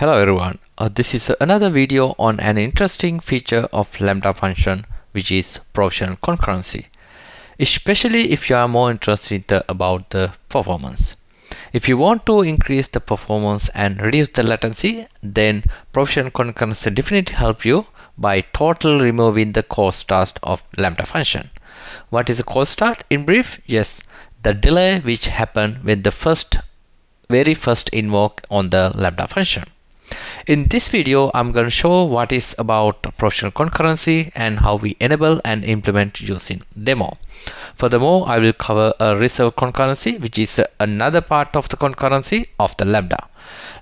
Hello everyone, uh, this is another video on an interesting feature of Lambda function which is provisional concurrency especially if you are more interested about the performance. If you want to increase the performance and reduce the latency then provisional concurrency definitely help you by totally removing the cold start of Lambda function. What is a cold start? In brief, yes, the delay which happened when the first very first invoke on the Lambda function. In this video, I'm going to show what is about provisional concurrency and how we enable and implement using demo. Furthermore, I will cover a reserved concurrency, which is another part of the concurrency of the Lambda.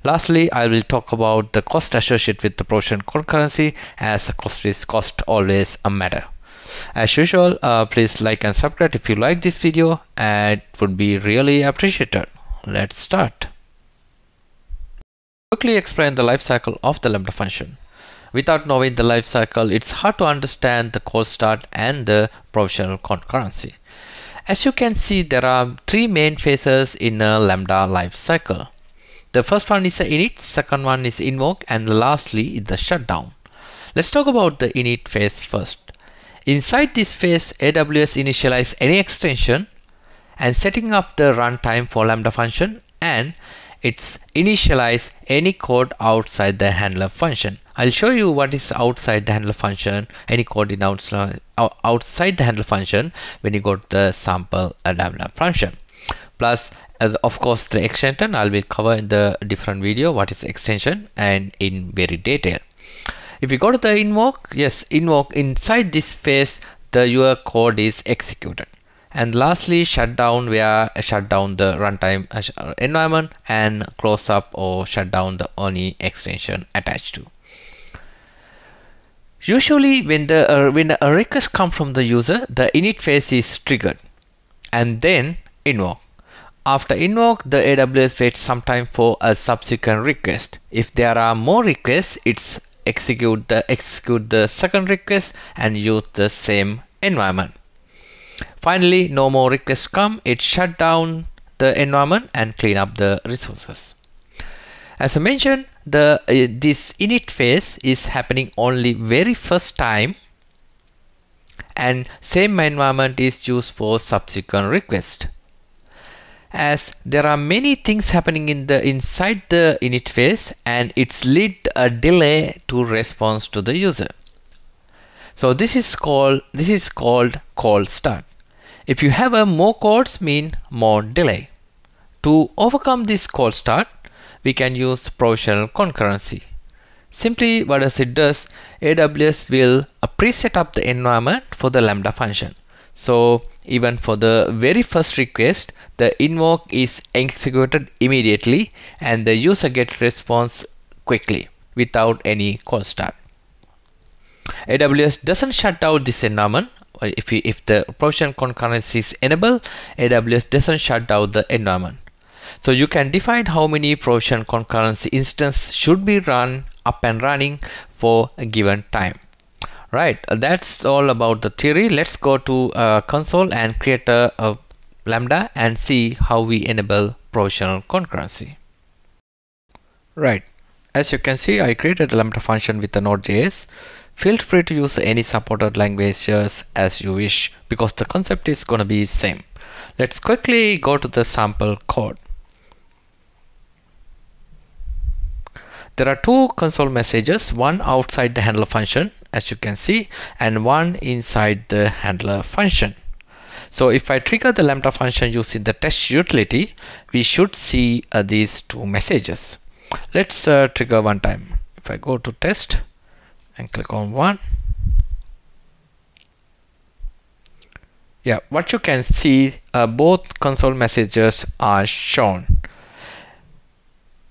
Lastly, I will talk about the cost associated with the provisional concurrency as cost is cost always a matter. As usual, uh, please like and subscribe if you like this video and it would be really appreciated. Let's start quickly explain the life cycle of the lambda function. Without knowing the life cycle, it's hard to understand the cold start and the provisional concurrency. As you can see, there are three main phases in a lambda life cycle. The first one is the init, second one is invoke, and lastly is the shutdown. Let's talk about the init phase first. Inside this phase, AWS initialize any extension and setting up the runtime for lambda function and it's initialize any code outside the handler function. I'll show you what is outside the handler function, any code in outside, the handler function when you go to the sample lambda function. Plus, as of course, the extension I will cover in the different video what is extension and in very detail. If you go to the invoke, yes, invoke inside this phase, the your code is executed and lastly shut down where shut down the runtime uh, environment and close up or shut down the only extension attached to. Usually when the uh, when a request come from the user the init phase is triggered and then invoke. After invoke the aws waits some time for a subsequent request. If there are more requests it's execute the execute the second request and use the same environment Finally, no more requests come, it shut down the environment and clean up the resources. As I mentioned, the uh, this init phase is happening only very first time and same environment is used for subsequent request. As there are many things happening in the inside the init phase and it's lead a delay to response to the user. So this is called this is called cold start. If you have a more codes mean more delay. To overcome this cold start, we can use provisional concurrency. Simply what does it does, AWS will preset up the environment for the Lambda function. So even for the very first request, the invoke is executed immediately and the user gets response quickly without any cold start. AWS doesn't shut down this environment if, if the provision concurrency is enabled, AWS doesn't shut down the environment. So you can define how many provision concurrency instance should be run up and running for a given time. Right, that's all about the theory. Let's go to a console and create a, a lambda and see how we enable provisional concurrency. Right, as you can see, I created a lambda function with the node.js. Feel free to use any supported languages as you wish because the concept is going to be same. Let's quickly go to the sample code. There are two console messages, one outside the handler function as you can see and one inside the handler function. So if I trigger the lambda function using the test utility, we should see uh, these two messages. Let's uh, trigger one time. If I go to test, and click on one. Yeah what you can see uh, both console messages are shown.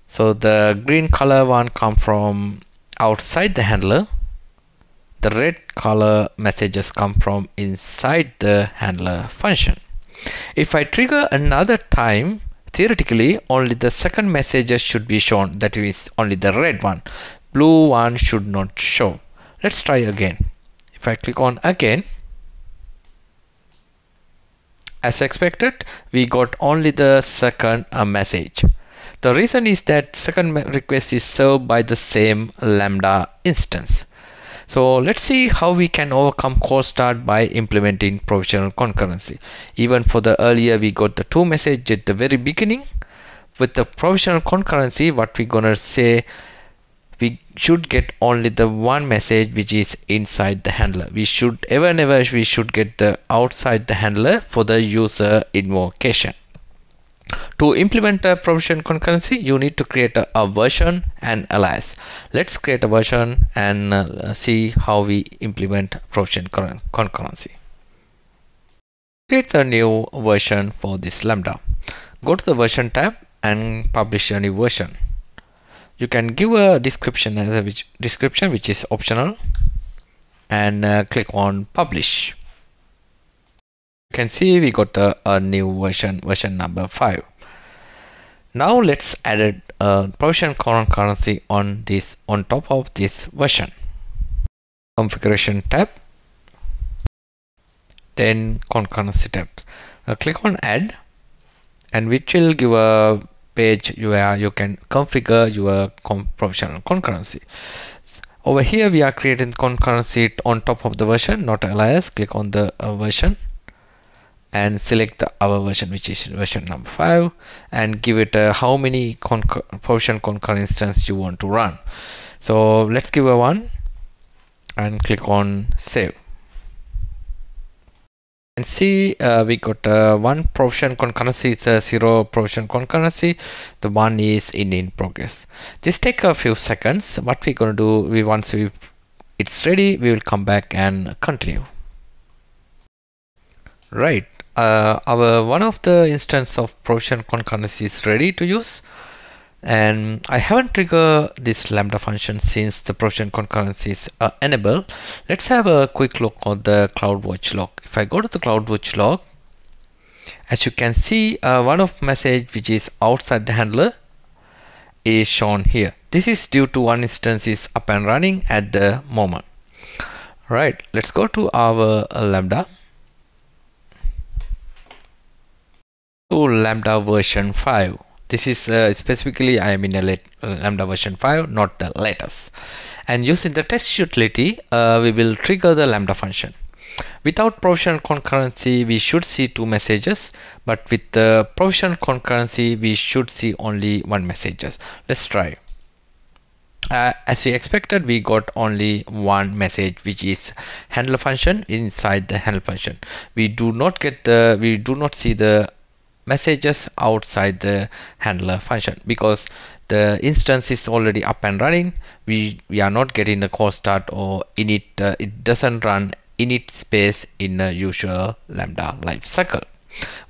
So the green color one come from outside the handler. The red color messages come from inside the handler function. If I trigger another time theoretically only the second messages should be shown. That is only the red one blue one should not show let's try again if I click on again as expected we got only the second uh, message The reason is that second request is served by the same Lambda instance. So let's see how we can overcome cold start by implementing provisional concurrency. Even for the earlier we got the two message at the very beginning. With the provisional concurrency what we're gonna say we should get only the one message which is inside the handler. We should ever never we should get the outside the handler for the user invocation. To implement a provision concurrency, you need to create a, a version and alias. Let's create a version and uh, see how we implement provision concurrency. Create a new version for this Lambda. Go to the version tab and publish a new version. You can give a description as a which, description which is optional and uh, click on publish. You can see we got a, a new version version number 5 now let's add a, provision concurrency on this on top of this version. Configuration tab. Then concurrency tab uh, click on add and which will give a page where you can configure your provisional concurrency. Over here we are creating concurrency on top of the version not alias. Click on the uh, version and select the our version which is version number 5 and give it a how many concur provision concurrent instance you want to run. So let's give a one and click on save and see uh, we got uh, one provision concurrency it's a zero provision concurrency the one is in in progress. This take a few seconds. What we're going to do we once we it's ready we will come back and continue. Right. Uh, our one of the instance of provision concurrency is ready to use and I haven't triggered this lambda function since the provision concurrency is uh, enabled. Let's have a quick look on the CloudWatch log. If I go to the CloudWatch log as you can see uh, one of message which is outside the handler is shown here. This is due to one instance is up and running at the moment. Right let's go to our uh, lambda. To lambda version 5 this is uh, specifically I am in a uh, lambda version 5 not the latest. And using the test utility uh, we will trigger the lambda function. Without provisional concurrency we should see two messages but with the provisional concurrency we should see only one messages. Let's try. Uh, as we expected we got only one message which is handler function inside the handler function. We do not get the we do not see the messages outside the handler function because the instance is already up and running we we are not getting the cold start or init uh, it doesn't run init phase in the usual lambda life cycle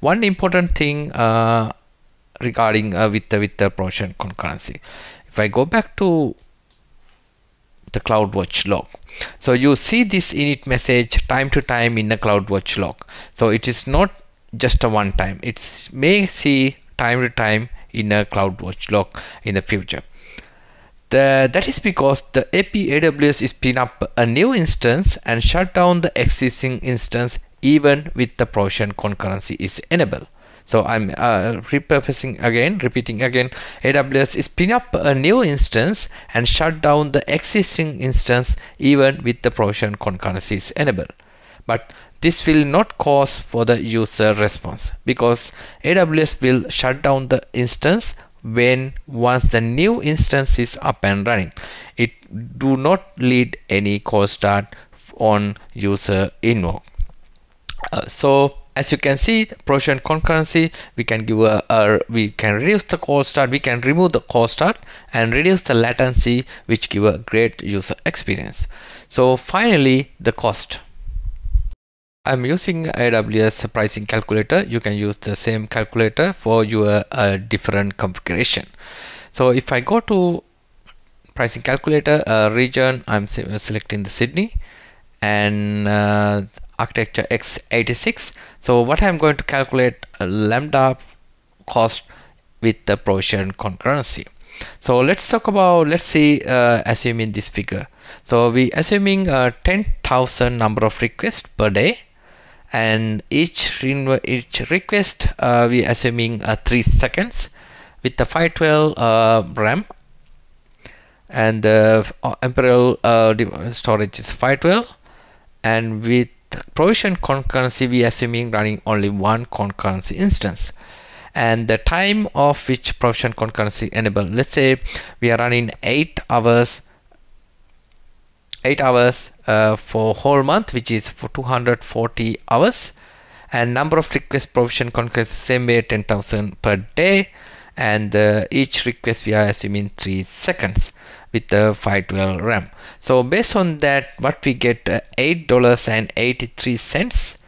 one important thing uh, regarding uh, with the with the provision concurrency if i go back to the CloudWatch log. So you see this init message time to time in the CloudWatch log. So it is not just a one time. It may see time to time in a CloudWatch log in the future. The, that is because the AP AWS is spin up a new instance and shut down the existing instance even with the provision concurrency is enabled. So I'm uh, repurposing again repeating again. AWS is spin up a new instance and shut down the existing instance even with the provision concurrency is enabled. But this will not cause for the user response because AWS will shut down the instance when once the new instance is up and running. It do not lead any cold start on user invoke. Uh, so as you can see provision concurrency we can give a, a, we can reduce the cold start we can remove the cold start and reduce the latency which give a great user experience. So finally the cost I'm using AWS pricing calculator. You can use the same calculator for your uh, different configuration. So if I go to pricing calculator uh, region, I'm selecting the Sydney and uh, architecture x86. So what I'm going to calculate lambda cost with the provision concurrency. So let's talk about, let's see, uh, assuming this figure. So we assuming uh, 10,000 number of requests per day and each each request uh, we assuming uh, 3 seconds with the 512 uh, RAM. And the uh, Ephemeral uh, storage is 512 and with provision concurrency we assuming running only one concurrency instance. And the time of which provision concurrency enable let's say we are running 8 hours 8 hours uh, for whole month which is for 240 hours. And number of request provision concurrency same way 10,000 per day. And uh, each request we are assuming 3 seconds with the 512 RAM. So based on that what we get uh, $8.83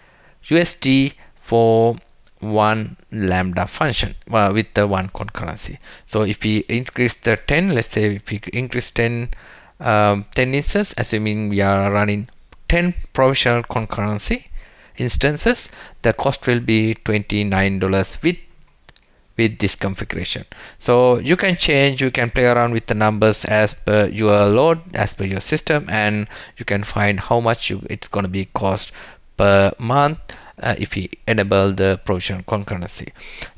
USD for one lambda function uh, with the one concurrency. So if we increase the 10 let's say if we increase 10 um, 10 instances assuming we are running 10 provisional concurrency instances the cost will be $29 with with this configuration. So you can change you can play around with the numbers as per your load as per your system and you can find how much you, it's going to be cost per month uh, if you enable the provision concurrency.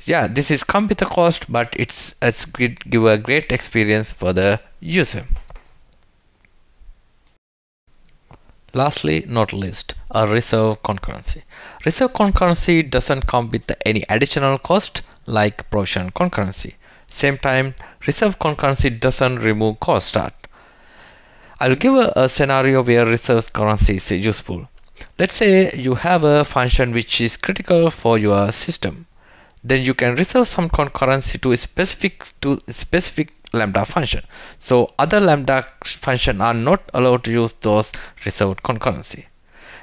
Yeah this is come with cost but it's it's give a great experience for the user Lastly, not least, a reserve concurrency. Reserve concurrency doesn't come with any additional cost like provision concurrency. Same time, reserve concurrency doesn't remove cold start. I'll give a, a scenario where reserve concurrency is useful. Let's say you have a function which is critical for your system. Then you can reserve some concurrency to specific to specific lambda function. So other lambda function are not allowed to use those reserved concurrency.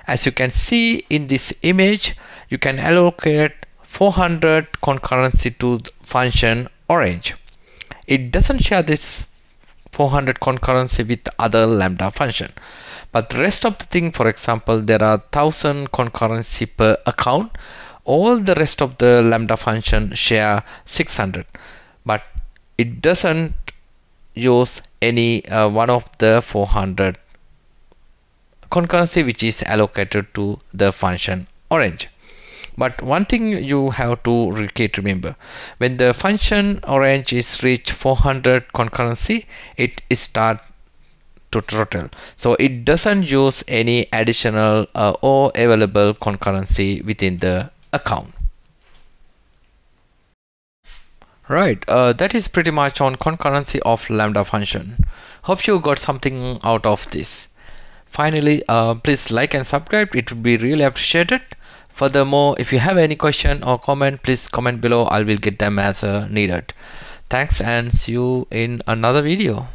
As you can see in this image, you can allocate 400 concurrency to function orange. It doesn't share this 400 concurrency with other lambda function. But the rest of the thing, for example, there are 1000 concurrency per account. All the rest of the lambda function share 600. It doesn't use any uh, one of the 400 concurrency which is allocated to the function orange. But one thing you have to remember when the function orange is reach 400 concurrency it start to throttle. So it doesn't use any additional uh, or available concurrency within the account Right, uh, that is pretty much on concurrency of Lambda function. Hope you got something out of this. Finally, uh, please like and subscribe, it would be really appreciated. Furthermore, if you have any question or comment, please comment below, I will get them as uh, needed. Thanks and see you in another video.